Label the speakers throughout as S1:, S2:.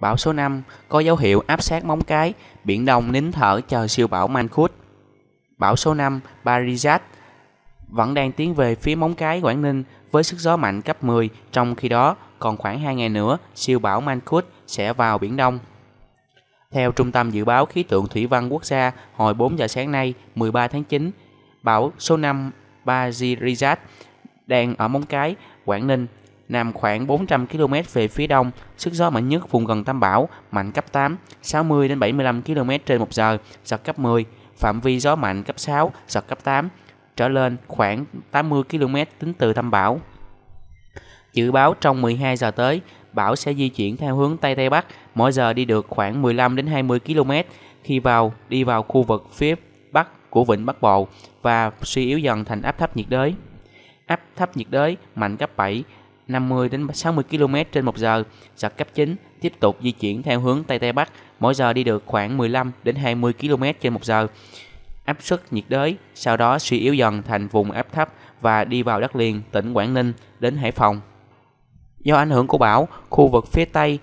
S1: Bão số 5 có dấu hiệu áp sát móng cái, biển Đông nín thở chờ siêu bão Mankhut. Bão số 5 Barizat vẫn đang tiến về phía móng cái Quảng Ninh với sức gió mạnh cấp 10, trong khi đó còn khoảng 2 ngày nữa siêu bão Mankhut sẽ vào Biển Đông. Theo Trung tâm Dự báo Khí tượng Thủy văn Quốc gia, hồi 4 giờ sáng nay, 13 tháng 9, bão số 5 Bazirizat đang ở móng cái, Quảng Ninh, nằm khoảng 400 km về phía đông, sức gió mạnh nhất vùng gần tâm bão, mạnh cấp 8, 60 đến 75 km trên 1 giờ, giật cấp 10, phạm vi gió mạnh cấp 6, giật cấp 8, trở lên khoảng 80 km tính từ tâm bão. Dự báo trong 12 giờ tới, bão sẽ di chuyển theo hướng Tây Tây Bắc, mỗi giờ đi được khoảng 15 đến 20 km khi vào đi vào khu vực phía bắc của vịnh Bắc Bộ và suy yếu dần thành áp thấp nhiệt đới. Áp thấp nhiệt đới mạnh cấp 7, 50 đến 60 km trên một giờ, giật cấp 9, tiếp tục di chuyển theo hướng Tây Tây Bắc, mỗi giờ đi được khoảng 15 đến 20 km trên một giờ. Áp suất nhiệt đới sau đó suy yếu dần thành vùng áp thấp và đi vào đất liền tỉnh Quảng Ninh đến Hải Phòng. Do ảnh hưởng của bão, khu vực phía Tây,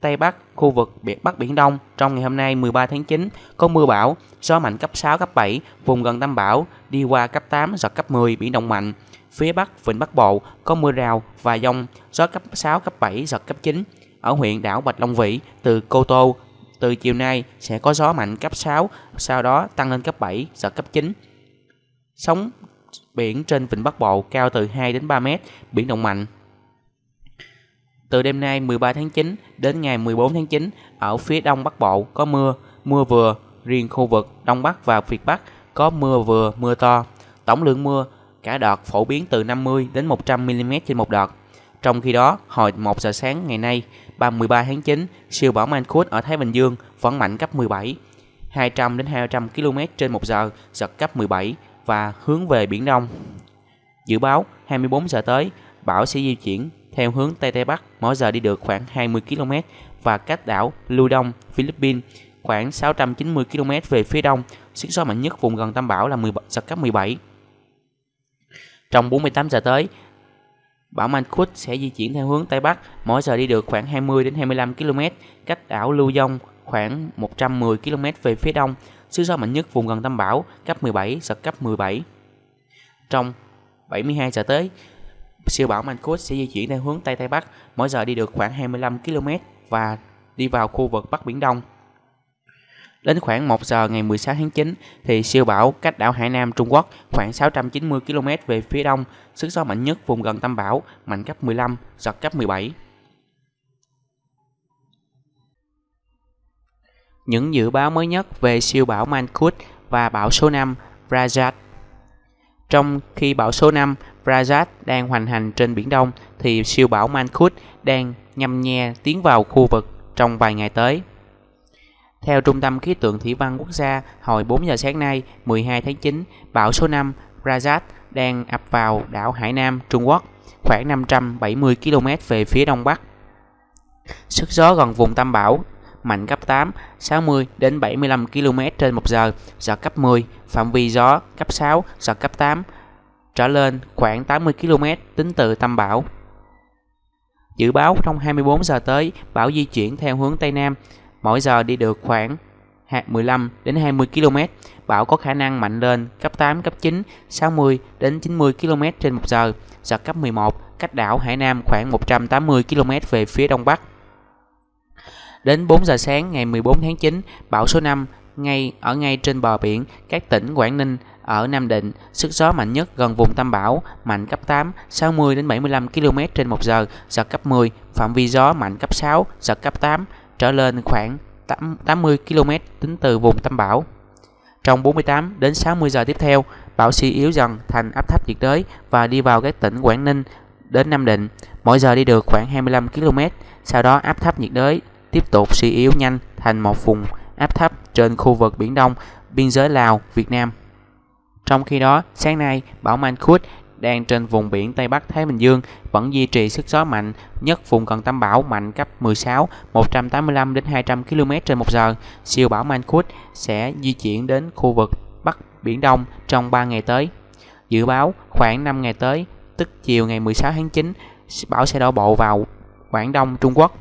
S1: Tây Bắc, khu vực Bắc Biển Đông trong ngày hôm nay 13 tháng 9 có mưa bão, gió mạnh cấp 6, cấp 7, vùng gần tâm bão đi qua cấp 8, giật cấp 10, biển động mạnh. Phía Bắc, Vịnh Bắc Bộ có mưa rào và dông, gió cấp 6, cấp 7, giật cấp 9. Ở huyện đảo Bạch Long Vĩ, từ Cô Tô, từ chiều nay sẽ có gió mạnh cấp 6, sau đó tăng lên cấp 7, giật cấp 9. Sóng biển trên Vịnh Bắc Bộ cao từ 2 đến 3 mét, biển động mạnh. Từ đêm nay 13 tháng 9 đến ngày 14 tháng 9, ở phía đông bắc bộ có mưa, mưa vừa, riêng khu vực đông bắc và việt bắc có mưa vừa, mưa to. Tổng lượng mưa cả đợt phổ biến từ 50 đến 100 mm trên một đợt. Trong khi đó, hồi 1 giờ sáng ngày nay, 33 tháng 9, siêu bão Mangkhut ở Thái Bình Dương vẫn mạnh cấp 17, 200 đến 200 km trên một giờ, giật cấp 17 và hướng về Biển Đông. Dự báo 24 giờ tới, bão sẽ di chuyển theo hướng Tây Tây Bắc, mỗi giờ đi được khoảng 20 km và cách đảo Lưu Đông, Philippines khoảng 690 km về phía đông. Sức gió mạnh nhất vùng gần tâm bão là 10, giật cấp 17. Trong 48 giờ tới, bão Mankhut sẽ di chuyển theo hướng Tây Bắc, mỗi giờ đi được khoảng 20 đến 25 km, cách đảo Lưu Dông khoảng 110 km về phía đông. Sức gió mạnh nhất vùng gần tâm bão cấp 17, giật cấp 17. Trong 72 giờ tới, siêu bão Mankhut sẽ di chuyển theo hướng Tây Tây Bắc, mỗi giờ đi được khoảng 25 km và đi vào khu vực Bắc Biển Đông. Đến khoảng 1 giờ ngày 16 tháng 9 thì siêu bão cách đảo Hải Nam Trung Quốc khoảng 690 km về phía đông, sức gió mạnh nhất vùng gần tâm bão, mạnh cấp 15, giật cấp 17. Những dự báo mới nhất về siêu bão Mangkhut và bão số 5 Rajat trong khi bão số 5 Rajat đang hoành hành trên Biển Đông thì siêu bão Mangkhut đang nhằm nhe tiến vào khu vực trong vài ngày tới. Theo Trung tâm Khí tượng Thủy văn Quốc gia, hồi 4 giờ sáng nay, 12 tháng 9, bão số 5 Rajat đang ập vào đảo Hải Nam, Trung Quốc, khoảng 570 km về phía đông bắc. Sức gió gần vùng tâm bão mạnh cấp 8, 60 đến 75 km trên một giờ, giật cấp 10, phạm vi gió cấp 6, giật cấp 8, trở lên khoảng 80 km tính từ tâm bão. Dự báo trong 24 giờ tới, bão di chuyển theo hướng Tây Nam, mỗi giờ đi được khoảng 15 đến 20 km. Bão có khả năng mạnh lên cấp 8, cấp 9, 60 đến 90 km trên một giờ, giật cấp 11, cách đảo Hải Nam khoảng 180 km về phía đông bắc. Đến 4 giờ sáng ngày 14 tháng 9, bão số 5 ngay ở ngay trên bờ biển các tỉnh Quảng Ninh ở Nam Định, sức gió mạnh nhất gần vùng tâm bão, mạnh cấp 8, 60 đến 75 km trên một giờ, giật cấp 10, phạm vi gió mạnh cấp 6, giật cấp 8, trở lên khoảng 80 km tính từ vùng tâm bão. Trong 48 đến 60 giờ tiếp theo, bão suy yếu dần thành áp thấp nhiệt đới và đi vào các tỉnh Quảng Ninh đến Nam Định, mỗi giờ đi được khoảng 25 km, sau đó áp thấp nhiệt đới tiếp tục suy yếu nhanh thành một vùng áp thấp trên khu vực Biển Đông, biên giới Lào, Việt Nam. Trong khi đó, sáng nay, bão Mankhut đang trên vùng biển Tây Bắc Thái Bình Dương vẫn duy trì sức gió mạnh nhất vùng gần tâm bão mạnh cấp 16, 185 đến 200 km trên một giờ. Siêu bão Mankhut sẽ di chuyển đến khu vực Bắc Biển Đông trong 3 ngày tới. Dự báo khoảng 5 ngày tới, tức chiều ngày 16 tháng 9, bão sẽ đổ bộ vào Quảng Đông Trung Quốc.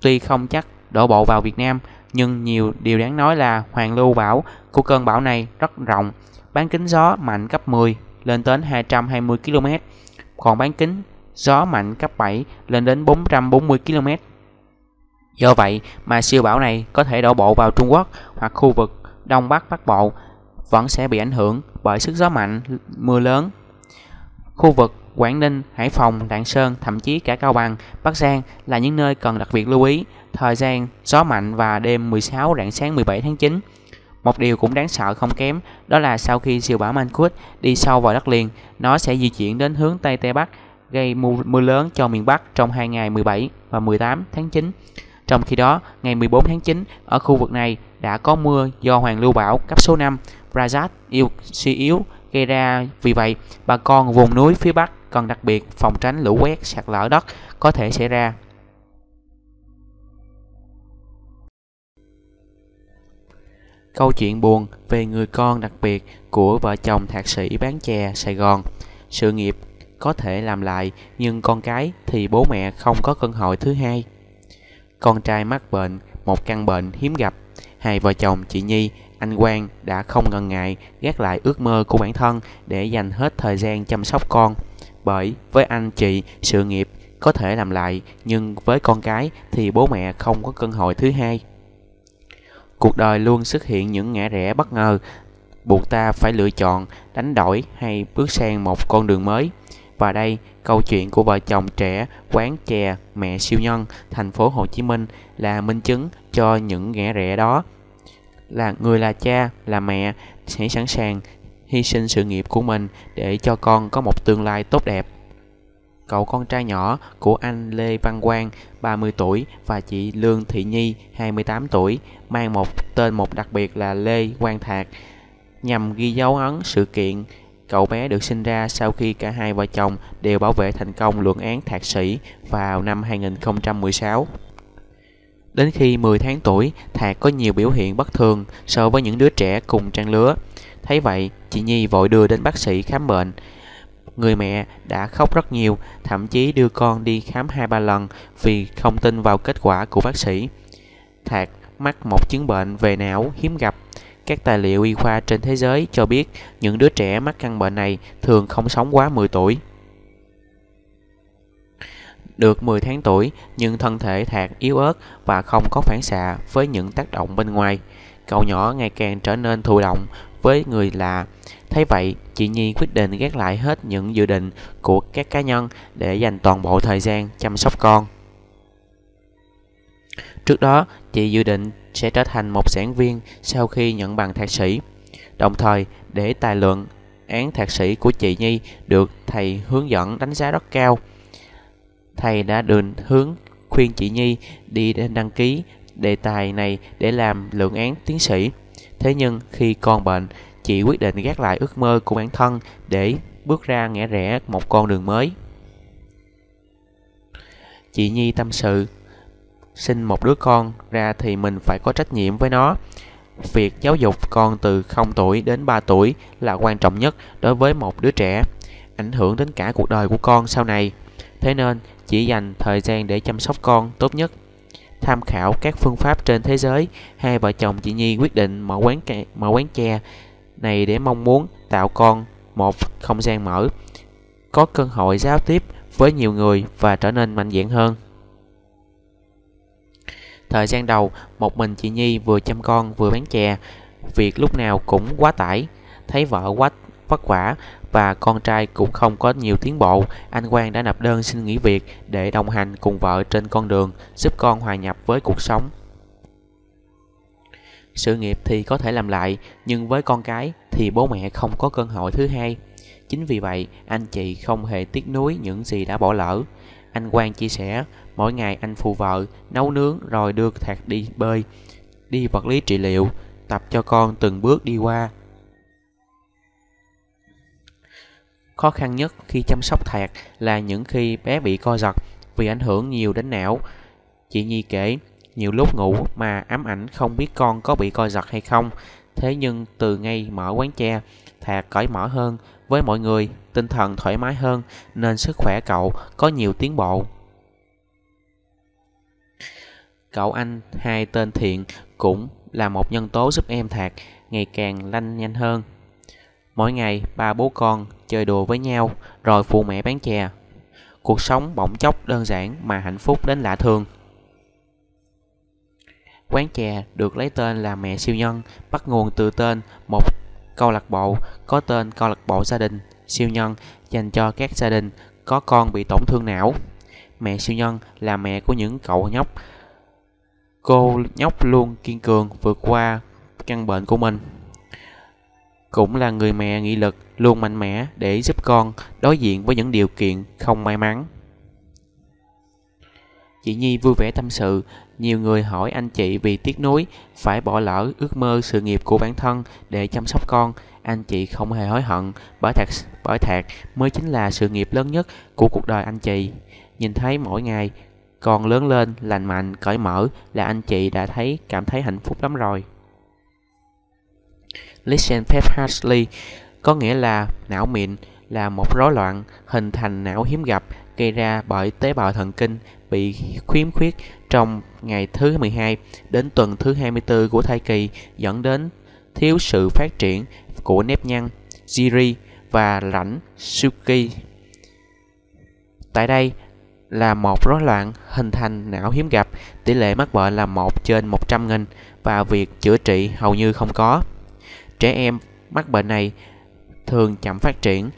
S1: Tuy không chắc đổ bộ vào Việt Nam, nhưng nhiều điều đáng nói là hoàn lưu bão của cơn bão này rất rộng, bán kính gió mạnh cấp 10 lên đến 220 km, còn bán kính gió mạnh cấp 7 lên đến 440 km. Do vậy mà siêu bão này có thể đổ bộ vào Trung Quốc hoặc khu vực Đông Bắc Bắc Bộ vẫn sẽ bị ảnh hưởng bởi sức gió mạnh, mưa lớn. Khu vực Quảng Ninh, Hải Phòng, Lạng Sơn, thậm chí cả Cao Bằng, Bắc Giang là những nơi cần đặc biệt lưu ý thời gian gió mạnh và đêm 16 rạng sáng 17 tháng 9. Một điều cũng đáng sợ không kém đó là sau khi siêu bão Mangkhut đi sâu vào đất liền, nó sẽ di chuyển đến hướng Tây Tây Bắc gây mưa, mưa lớn cho miền Bắc trong hai ngày 17 và 18 tháng 9. Trong khi đó, ngày 14 tháng 9, ở khu vực này đã có mưa do hoàn lưu bão cấp số 5 Rajat yêu suy yếu gây ra. Vì vậy, bà con vùng núi phía Bắc cần đặc biệt phòng tránh lũ quét sạt lở đất có thể xảy ra. Câu chuyện buồn về người con đặc biệt của vợ chồng thạc sĩ bán chè Sài Gòn. Sự nghiệp có thể làm lại, nhưng con cái thì bố mẹ không có cơ hội thứ hai. Con trai mắc bệnh, một căn bệnh hiếm gặp. Hai vợ chồng chị Nhi, anh Quang đã không ngần ngại gác lại ước mơ của bản thân để dành hết thời gian chăm sóc con. Bởi với anh chị, sự nghiệp có thể làm lại, nhưng với con cái thì bố mẹ không có cơ hội thứ hai. Cuộc đời luôn xuất hiện những ngã rẽ bất ngờ, buộc ta phải lựa chọn, đánh đổi hay bước sang một con đường mới. Và đây, câu chuyện của vợ chồng trẻ quán chè mẹ siêu nhân thành phố Hồ Chí Minh là minh chứng cho những ngã rẽ đó. Là người là cha, là mẹ sẽ sẵn sàng hy sinh sự nghiệp của mình để cho con có một tương lai tốt đẹp. Cậu con trai nhỏ của anh Lê Văn Quang, 30 tuổi và chị Lương Thị Nhi, 28 tuổi, mang một tên một đặc biệt là Lê Quang Thạc, nhằm ghi dấu ấn sự kiện Cậu bé được sinh ra sau khi cả hai vợ chồng đều bảo vệ thành công luận án thạc sĩ vào năm 2016. Đến khi 10 tháng tuổi, Thạc có nhiều biểu hiện bất thường so với những đứa trẻ cùng trang lứa. Thấy vậy, chị Nhi vội đưa đến bác sĩ khám bệnh. Người mẹ đã khóc rất nhiều, thậm chí đưa con đi khám hai ba lần vì không tin vào kết quả của bác sĩ. Thạc mắc một chứng bệnh về não hiếm gặp các tài liệu y khoa trên thế giới cho biết những đứa trẻ mắc căn bệnh này thường không sống quá 10 tuổi. Được 10 tháng tuổi, nhưng thân thể Thạc yếu ớt và không có phản xạ với những tác động bên ngoài. Cậu nhỏ ngày càng trở nên thụ động với người lạ. Thấy vậy, chị Nhi quyết định gác lại hết những dự định của các cá nhân để dành toàn bộ thời gian chăm sóc con. Trước đó, chị dự định sẽ trở thành một giảng viên sau khi nhận bằng thạc sĩ. Đồng thời, để tài luận án thạc sĩ của chị Nhi được thầy hướng dẫn đánh giá rất cao. Thầy đã định hướng khuyên chị Nhi đi đăng ký đề tài này để làm luận án tiến sĩ. Thế nhưng khi con bệnh, chị quyết định gác lại ước mơ của bản thân để bước ra ngã rẽ một con đường mới. Chị Nhi tâm sự sinh một đứa con ra thì mình phải có trách nhiệm với nó. Việc giáo dục con từ 0 tuổi đến 3 tuổi là quan trọng nhất đối với một đứa trẻ, ảnh hưởng đến cả cuộc đời của con sau này. Thế nên, chỉ dành thời gian để chăm sóc con tốt nhất. Tham khảo các phương pháp trên thế giới, hai vợ chồng chị Nhi quyết định mở quán kè, mở quán chè này để mong muốn tạo con một không gian mở, có cơ hội giao tiếp với nhiều người và trở nên mạnh dạn hơn. Thời gian đầu, một mình chị Nhi vừa chăm con vừa bán chè, việc lúc nào cũng quá tải. Thấy vợ quá vất vả và con trai cũng không có nhiều tiến bộ, anh Quang đã nộp đơn xin nghỉ việc để đồng hành cùng vợ trên con đường, giúp con hòa nhập với cuộc sống. Sự nghiệp thì có thể làm lại, nhưng với con cái thì bố mẹ không có cơ hội thứ hai. Chính vì vậy, anh chị không hề tiếc nuối những gì đã bỏ lỡ. Anh Quang chia sẻ, mỗi ngày anh phụ vợ, nấu nướng rồi đưa Thạc đi bơi, đi vật lý trị liệu, tập cho con từng bước đi qua. Khó khăn nhất khi chăm sóc Thạc là những khi bé bị co giật vì ảnh hưởng nhiều đến não. Chị Nhi kể, nhiều lúc ngủ mà ám ảnh không biết con có bị co giật hay không. Thế nhưng từ ngay mở quán tre, Thạc cởi mở hơn với mọi người, tinh thần thoải mái hơn nên sức khỏe cậu có nhiều tiến bộ. cậu anh hai tên thiện cũng là một nhân tố giúp em Thạc ngày càng lanh nhanh hơn. Mỗi ngày, ba bố con chơi đùa với nhau, rồi phụ mẹ bán chè. Cuộc sống bỗng chốc đơn giản mà hạnh phúc đến lạ thường. Quán chè được lấy tên là Mẹ Siêu Nhân, bắt nguồn từ tên một câu lạc bộ có tên câu lạc bộ gia đình siêu nhân dành cho các gia đình có con bị tổn thương não. Mẹ siêu nhân là mẹ của những cậu nhóc. Cô nhóc luôn kiên cường vượt qua căn bệnh của mình. Cũng là người mẹ nghị lực luôn mạnh mẽ để giúp con đối diện với những điều kiện không may mắn. Chị Nhi vui vẻ tâm sự, nhiều người hỏi anh chị vì tiếc nuối phải bỏ lỡ ước mơ sự nghiệp của bản thân để chăm sóc con. Anh chị không hề hối hận bởi thạc, bởi thạc mới chính là sự nghiệp lớn nhất của cuộc đời anh chị. Nhìn thấy mỗi ngày con lớn lên, lành mạnh, cởi mở là anh chị đã thấy cảm thấy hạnh phúc lắm rồi. Lichtenfeld-Hartley có nghĩa là não mịn là một rối loạn hình thành não hiếm gặp gây ra bởi tế bào thần kinh bị khiếm khuyết trong ngày thứ 12 đến tuần thứ 24 của thai kỳ dẫn đến thiếu sự phát triển của nếp nhăn, Giri và rãnh Suki. Tại đây là một rối loạn hình thành não hiếm gặp, tỷ lệ mắc bệnh là 1 trên 100 nghìn và việc chữa trị hầu như không có. Trẻ em mắc bệnh này thường chậm phát triển,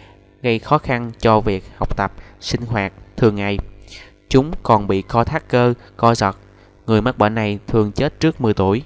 S1: gây khó khăn cho việc học tập, sinh hoạt thường ngày. Chúng còn bị co thắt cơ, co giật. Người mắc bệnh này thường chết trước 10 tuổi.